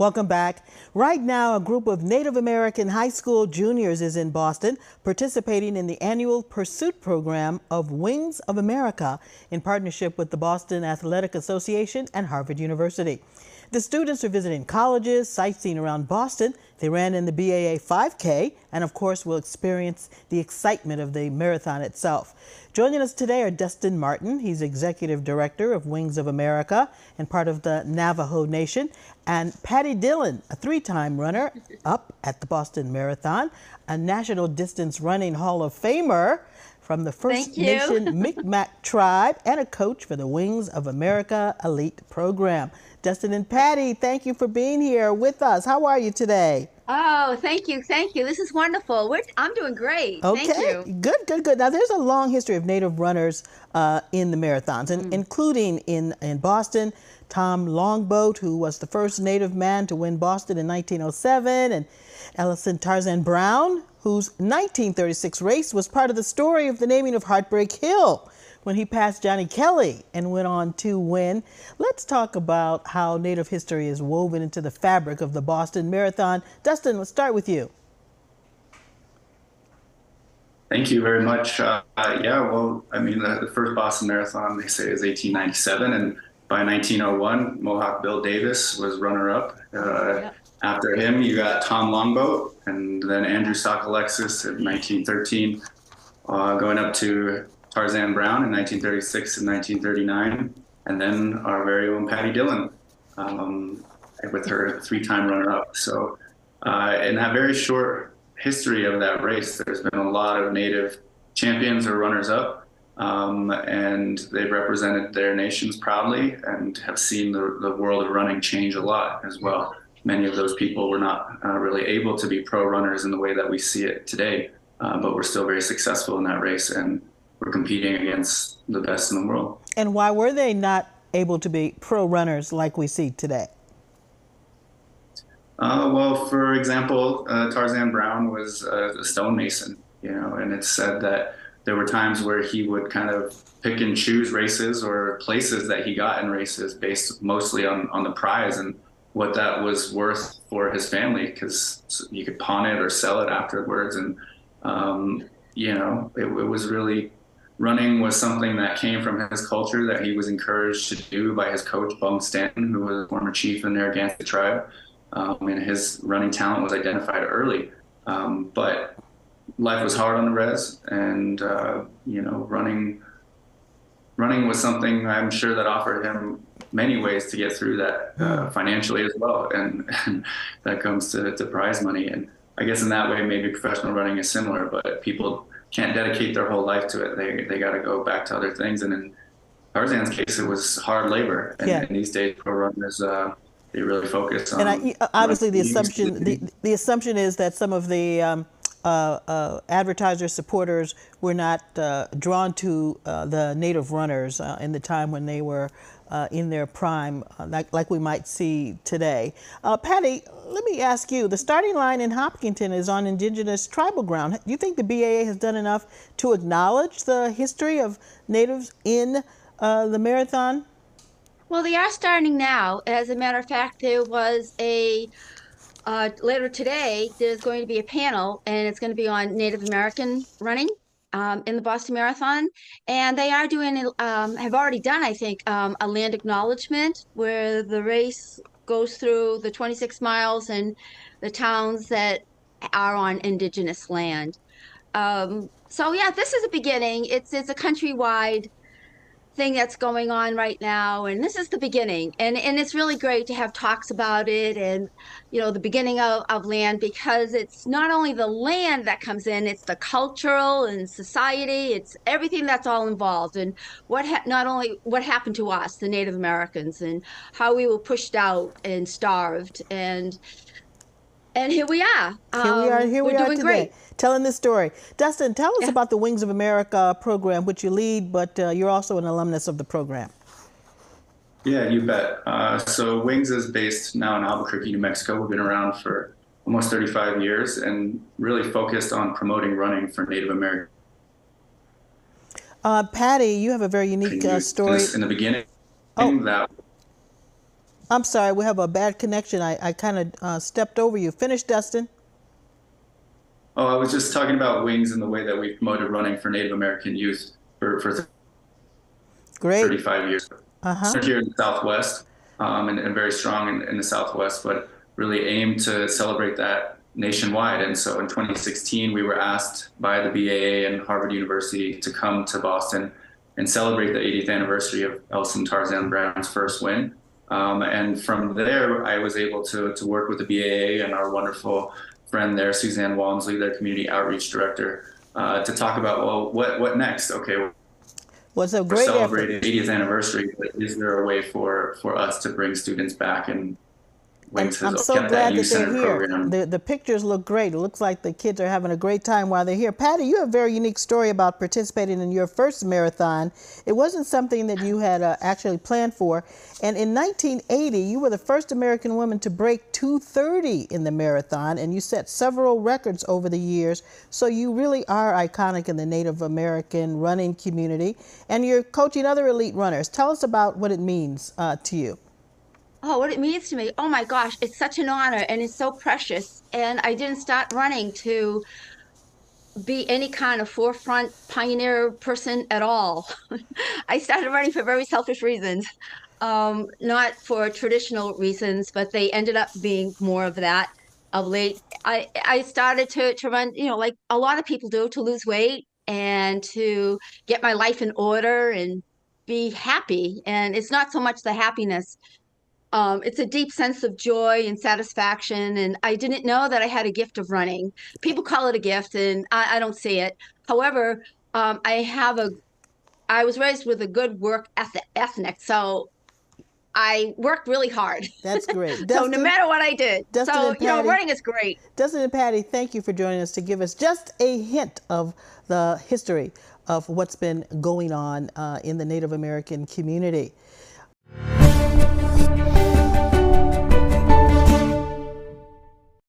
Welcome back. Right now, a group of Native American high school juniors is in Boston participating in the annual Pursuit program of Wings of America in partnership with the Boston Athletic Association and Harvard University. The students are visiting colleges, sightseeing around Boston. They ran in the BAA 5K and, of course, will experience the excitement of the marathon itself. Joining us today are Dustin Martin. He's executive director of Wings of America and part of the Navajo Nation, and Patti Dillon, a three time runner up at the Boston Marathon, a National Distance Running Hall of Famer from the First Nation Micmac tribe, and a coach for the Wings of America Elite program. Dustin and Patti, thank you for being here with us. How are you today? Oh, thank you, thank you. This is wonderful. We're, I'm doing great. Okay, good, good, good. Now, there's a long history of Native runners uh, in the marathons, and mm. including in in Boston. Tom Longboat, who was the first Native man to win Boston in 1907, and Ellison Tarzan Brown, whose 1936 race was part of the story of the naming of Heartbreak Hill when he passed Johnny Kelley and went on to win. Let's talk about how Native history is woven into the fabric of the Boston Marathon. Dustin, let's start with you. Thank you very much. Uh, yeah, well, I mean, the, the, first Boston Marathon, they say, is 1897. And by 1901, Mohawk Bill Davis was runner up. Uh, yep. After him, you got Tom Longboat and then Andrew Sockalexis in 1913, uh, going up to Tarzan Brown in 1936 and 1939, and then our very own Patti Dillon um, with her three-time runner-up. So uh, in that very short history of that race, there's been a lot of Native champions or runners-up, um, and they've represented their nations proudly and have seen the, the world of running change a lot as well. Many of those people were not uh, really able to be pro runners in the way that we see it today, uh, but we're still very successful in that race. And were competing against the best in the world. And why were they not able to be pro runners like we see today? Uh, well, for example, uh, Tarzan Brown was a stonemason, you know, and it's said that there were times where he would kind of pick and choose races or places that he got in races based mostly on, on the prize and what that was worth for his family because you could pawn it or sell it afterwards. And, um, you know, it, it was really running was something that came from his culture that he was encouraged to do by his coach, Bum Stanton, who was a former chief in the Narragansett tribe. Um, and his running talent was identified early. Um, but life was hard on the res, and uh, you know, running running was something I'm sure that offered him many ways to get through that uh, financially as well, and, and that comes to, to prize money. And I guess in that way, maybe professional running is similar, but people can't dedicate their whole life to it. They they got to go back to other things. And in Tarzan's case, it was hard labor. And, yeah. these days, pro runners uh, they really focus on. And I, obviously, the assumption the, the assumption is that some of the um, uh, uh, advertisers, supporters were not uh, drawn to uh, the native runners uh, in the time when they were uh, in their prime, like, like we might see today. Patti, let me ask you the starting line in Hopkinton is on indigenous tribal ground. Do you think the BAA has done enough to acknowledge the history of natives in the marathon? Well, they are starting now. As a matter of fact, there was a uh, later today, there's going to be a panel, and it's going to be on Native American running um, in the Boston Marathon. And they are doing, um, have already done, I think, um, a land acknowledgement where the race goes through the 26 miles and the towns that are on indigenous land. Um, so yeah, this is a beginning. It's it's a countrywide thing that's going on right now and this is the beginning. And and it's really great to have talks about it and you know the beginning of, of land because it's not only the land that comes in it's the cultural and society it's everything that's all involved and what ha- not only what happened to us the native americans and how we were pushed out and starved. And and here we are. Um, here we are. Here we are today, great. telling this story. Dustin, tell us yeah. about the Wings of America program, which you lead, but uh, you're also an alumnus of the program. Yeah, you bet. Uh, so Wings is based now in Albuquerque, New Mexico. We've been around for almost 35 years and really focused on promoting running for Native Americans. Uh, Patti, you have a very unique uh, story. In the beginning, oh. that I'm sorry, we have a bad connection. I, I kind of uh, stepped over you. Finish, Dustin. Oh, I was just talking about wings and the way that we promoted running for Native American youth for, for Great. 35 years. Uh-huh. Started here in the Southwest um, and, and very strong in, in the Southwest, but really aimed to celebrate that nationwide. And so in 2016, we were asked by the BAA and Harvard University to come to Boston and celebrate the 80th anniversary of Ellison Tarzan Brown's first win. Um, and from there, I was able to, to work with the BAA and our wonderful friend there, Suzanne Walmsley, their community outreach director, uh, to talk about, well, what, what next? Okay, Was a we're great effort. 80th anniversary, but is there a way for, for us to bring students back and I'm, I'm has so glad that they're here. program. The, the pictures look great. It looks like the kids are having a great time while they're here. Patti, you have a very unique story about participating in your first marathon. It wasn't something that you had uh, actually planned for. And in 1980, you were the first American woman to break 230 in the marathon, and you set several records over the years. So you really are iconic in the Native American running community. And you're coaching other elite runners. Tell us about what it means uh, to you. Oh, what it means to me. Oh my gosh, it's such an honor and it's so precious. And I didn't start running to be any kind of forefront pioneer person at all. I started running for very selfish reasons, um, not for traditional reasons, but they ended up being more of that of late. I, I started to, to run, you know, like a lot of people do to lose weight and to get my life in order and be happy. And it's not so much the happiness um, it's a deep sense of joy and satisfaction. And I didn't know that I had a gift of running. People call it a gift, and I, I don't see it. However, um, I have a, I was raised with a good work ethic, ethnic, so I worked really hard. That's great. so no matter what I did, Dustin so and you know, Patti. running is great. Dustin and Patty, thank you for joining us to give us just a hint of the history of what's been going on uh, in the Native American community.